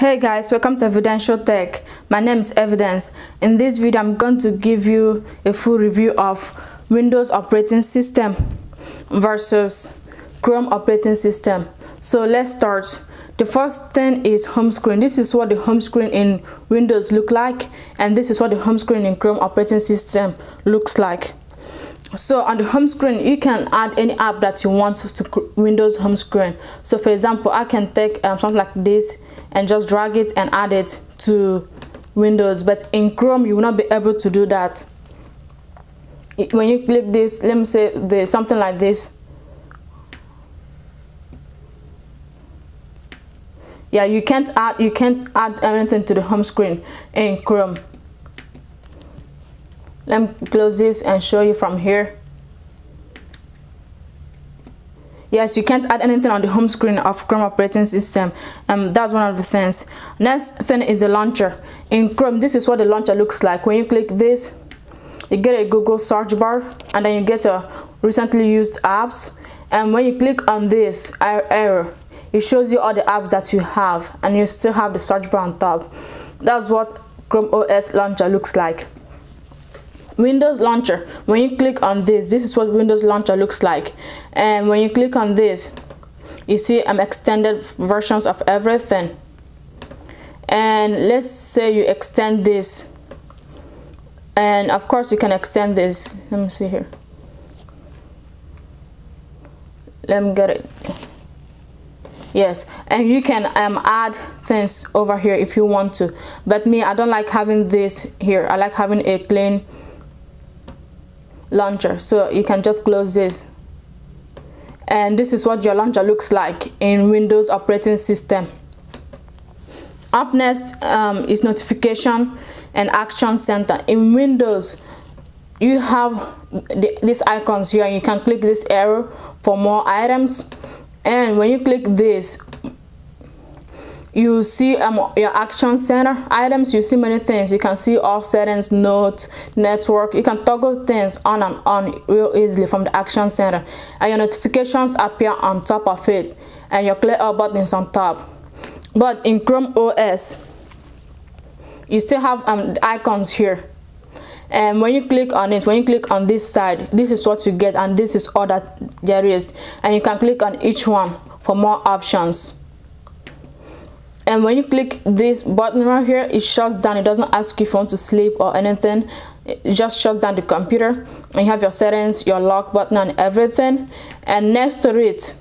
Hey guys, welcome to Evidencial Tech. My name is Evidence. In this video, I'm going to give you a full review of Windows operating system versus Chrome operating system. So let's start. The first thing is home screen. This is what the home screen in Windows look like and this is what the home screen in Chrome operating system looks like. So on the home screen, you can add any app that you want to Windows home screen. So for example, I can take um, something like this and just drag it and add it to Windows. But in Chrome, you will not be able to do that. When you click this, let me say there's something like this. Yeah, you can't add you can't add anything to the home screen in Chrome. Let me close this and show you from here. Yes you can't add anything on the home screen of chrome operating system. Um that's one of the things. Next thing is the launcher. In chrome this is what the launcher looks like. When you click this you get a google search bar and then you get a recently used apps. And when you click on this arrow it shows you all the apps that you have and you still have the search bar on top. That's what chrome os launcher looks like Windows Launcher. When you click on this, this is what Windows Launcher looks like. And when you click on this, you see um, extended versions of everything. And let's say you extend this. And of course you can extend this. Let me see here. Let me get it yes and you can um, add things over here if you want to but me i don't like having this here i like having a clean launcher. So you can just close this. And this is what your launcher looks like in Windows operating system. Up next um, is notification and action center. In Windows you have the, these icons here. You can click this arrow for more items. And when you click this you see um, your action center items you see many things. You can see all settings notes network. You can toggle things on and on real easily from the action center. And your notifications appear on top of it. And your clear all buttons on top. But in chrome os you still have um, icons here. And when you click on it when you click on this side this is what you get and this is all that there is. And you can click on each one for more options and when you click this button right here it shuts down. It doesn't ask you if you want to sleep or anything. It just shuts down the computer. And you have your settings your lock button and everything. And next to it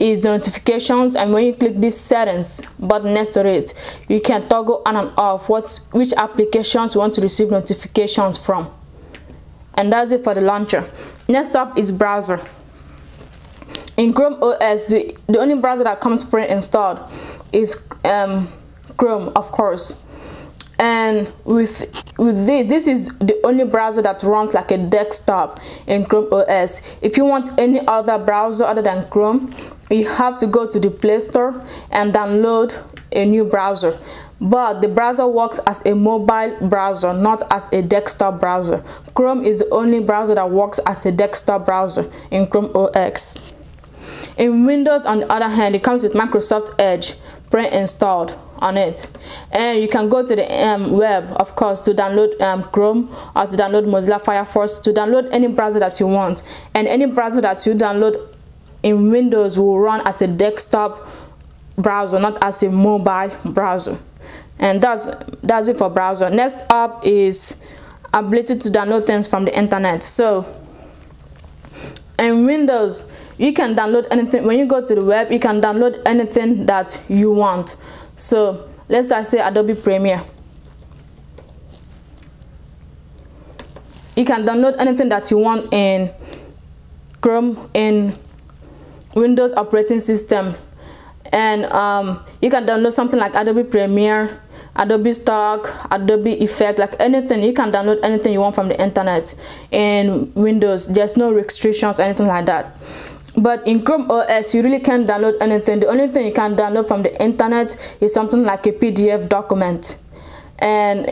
is the notifications. And when you click this settings button next to it you can toggle on and off what which applications you want to receive notifications from. And that's it for the launcher. Next up is browser. In chrome os the, the only browser that comes pre-installed is um, Chrome, of course. And with with this, this is the only browser that runs like a desktop in Chrome OS. If you want any other browser other than Chrome, you have to go to the Play Store and download a new browser. But the browser works as a mobile browser, not as a desktop browser. Chrome is the only browser that works as a desktop browser in Chrome OS. In Windows, on the other hand, it comes with Microsoft Edge pre-installed on it. And you can go to the um, web of course to download um, Chrome or to download Mozilla Firefox to download any browser that you want. And any browser that you download in Windows will run as a desktop browser not as a mobile browser. And that's that's it for browser. Next up is ability to download things from the internet. So in Windows you can download anything. When you go to the web you can download anything that you want. So let's say Adobe Premiere. You can download anything that you want in Chrome in Windows operating system. And um, you can download something like Adobe Premiere Adobe Stock, Adobe Effect, like anything. You can download anything you want from the internet in Windows. There's no restrictions, anything like that. But in Chrome OS, you really can't download anything. The only thing you can download from the internet is something like a PDF document. And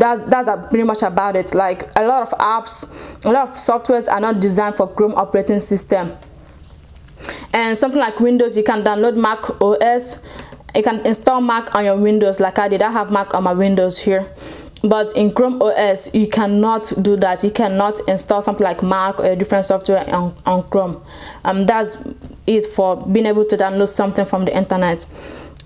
that's that's pretty much about it. Like a lot of apps, a lot of softwares are not designed for Chrome operating system. And something like Windows, you can download Mac OS you can install mac on your windows like i did. I have mac on my windows here. But in chrome os you cannot do that. You cannot install something like mac or different software on, on chrome. Um that's it for being able to download something from the internet.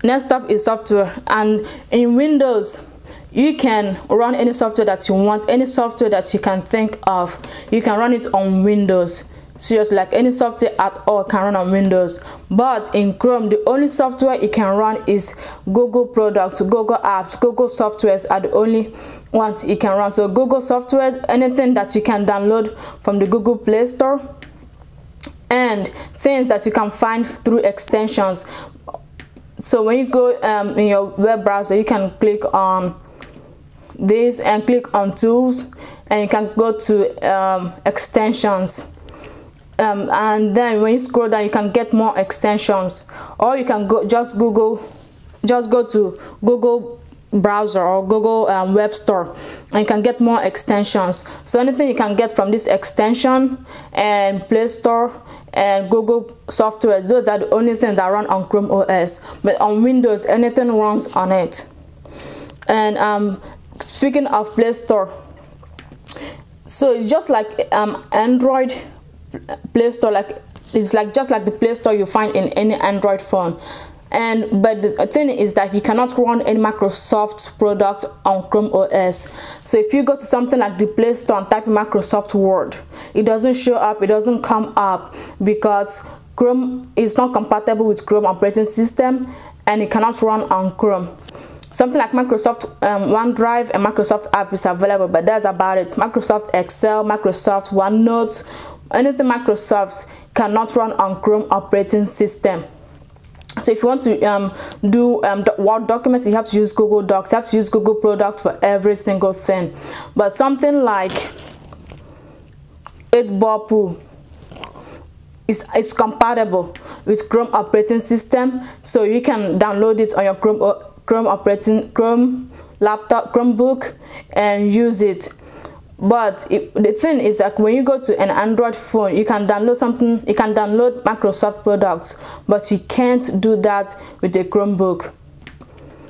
Next up is software. And in windows you can run any software that you want any software that you can think of. You can run it on windows seriously like any software at all can run on windows. But in chrome the only software it can run is google products google apps google softwares are the only ones it can run. So google softwares anything that you can download from the google play store and things that you can find through extensions. So when you go um, in your web browser you can click on this and click on tools and you can go to um, extensions um, and then when you scroll down you can get more extensions. Or you can go just google just go to google browser or google um, web store and you can get more extensions. So anything you can get from this extension and play store and google software those are the only things that run on chrome os but on windows anything runs on it. And um, speaking of play store so it's just like um, android play store like it's like just like the play store you find in any android phone. And but the thing is that you cannot run any microsoft product on chrome os so if you go to something like the play store and type microsoft word it doesn't show up it doesn't come up because chrome is not compatible with chrome operating system and it cannot run on chrome. Something like Microsoft um, OneDrive and Microsoft App is available, but that's about it. Microsoft Excel, Microsoft OneNote, anything Microsoft cannot run on Chrome operating system. So if you want to um, do um, Word documents, you have to use Google Docs. You have to use Google Products for every single thing. But something like 8ball is it's compatible with Chrome operating system, so you can download it on your Chrome uh, Chrome operating Chrome laptop Chromebook and use it but it, the thing is that when you go to an android phone you can download something you can download microsoft products but you can't do that with a chromebook.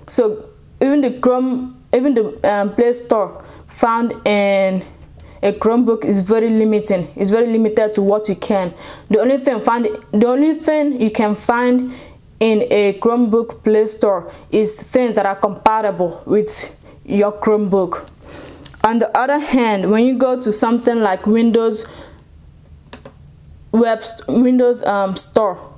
So even the chrome even the um, play store found in a chromebook is very limiting it's very limited to what you can. The only thing find the only thing you can find in a chromebook play store is things that are compatible with your chromebook on the other hand when you go to something like windows web windows um, store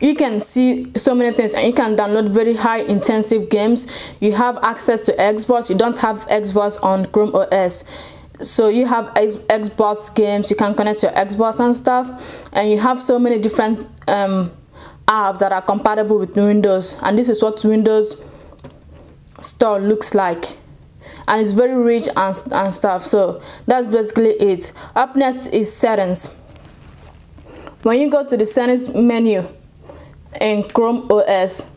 you can see so many things and you can download very high intensive games. You have access to xbox. You don't have xbox on chrome os so you have X xbox games. You can connect your xbox and stuff. And you have so many different um, apps that are compatible with windows. And this is what windows store looks like and it's very rich and, and stuff. So that's basically it. Up next is settings. When you go to the settings menu in chrome os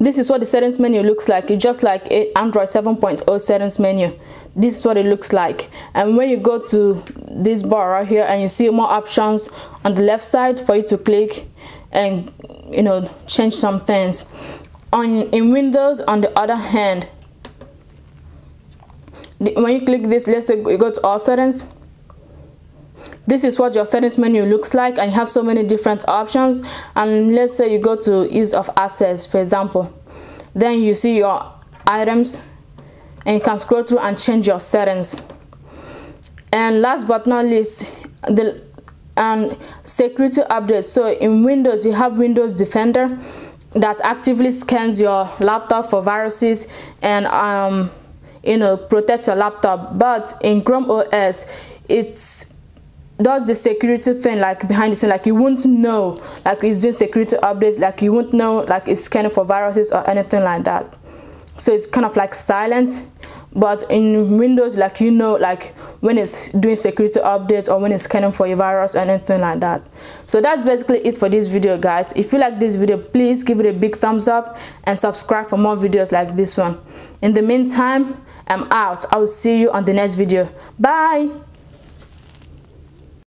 this is what the settings menu looks like. It's just like android 7.0 settings menu. This is what it looks like. And when you go to this bar right here and you see more options on the left side for you to click and you know change some things on in windows on the other hand the, when you click this let's say you go to all settings this is what your settings menu looks like and you have so many different options. And let's say you go to ease of access for example then you see your items and you can scroll through and change your settings. And last but not least the and security updates. So in windows you have windows defender that actively scans your laptop for viruses and um, you know protects your laptop. But in chrome os it does the security thing like behind the scene like you won't know like it's doing security updates like you won't know like it's scanning for viruses or anything like that. So it's kind of like silent but in windows like you know like when it's doing security updates or when it's scanning for a virus or anything like that. So that's basically it for this video guys. If you like this video please give it a big thumbs up and subscribe for more videos like this one. In the meantime i'm out. I will see you on the next video. Bye